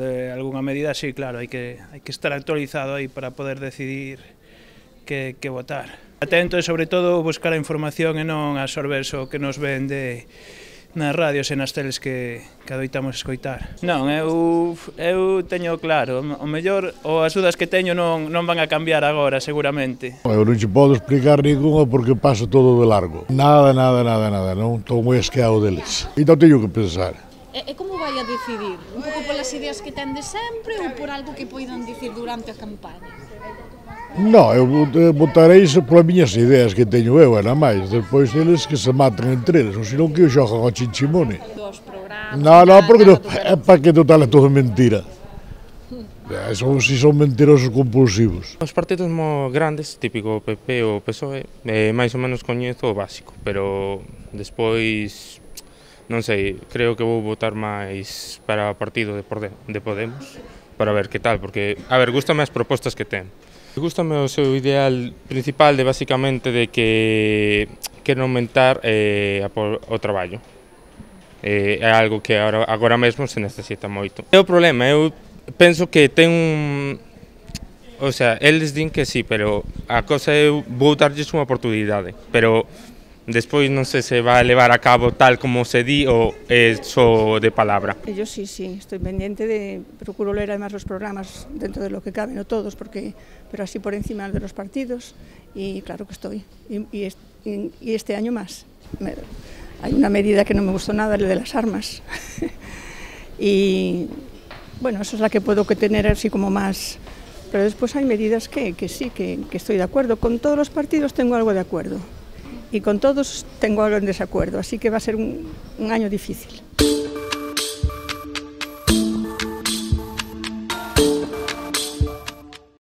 De alguna medida, sí, claro, hay que, hay que estar actualizado aí para poder decidir que, que votar. Atento e, sobre todo, buscar a información e non absorber o que nos vende nas radios e nas teles que, que adoitamos escoitar. Non, eu, eu teño claro, o mellor, ou as dudas que teño non, non van a cambiar agora, seguramente. Eu non te podo explicar ninguna porque paso todo de largo. Nada, nada, nada, nada, non estou moi esqueado deles. E teño que pensar. E, e como vai a decidir? Un pouco polas ideas que ten de sempre ou por algo que poidan dicir durante a campaña? Non, eu votarei polas miñas ideas que teño eu, era máis. Despois eles que se matan entre eles, ou senón que eu xogan ao chinchimone. Dos programas... Non, non, porque no, é para que total é todo mentira. Eh, son, si son mentirosos compulsivos. Os partidos mo grandes, típico PP ou PSOE, eh, máis ou menos coñezo o básico, pero despois non sei, creo que vou votar máis para o partido de, de Podemos para ver que tal, porque, a ver, gustame as propostas que ten. Gústame o seu ideal principal de basicamente de que queren aumentar eh, a, o traballo. Eh, é algo que agora, agora mesmo se necesita moito. É o problema, eu penso que ten un... O sea, eles din que sí, pero a cosa é vou darlles unha oportunidade, pero Despois non sei se vai a levar a cabo tal como se di ou é só de palabra. Yo sí, sí, estoy pendiente de procuro leer además los programas dentro de lo que cabe, no todos, porque pero así por encima de los partidos y claro que estoy. Y, este año más. Hay una medida que no me gustó nada, la de las armas. y bueno, eso es la que puedo tener así como más pero después hay medidas que, que sí, que estoy de acuerdo. Con todos los partidos tengo algo de acuerdo y con todos tengo algo en desacuerdo, así que va a ser un, un año difícil.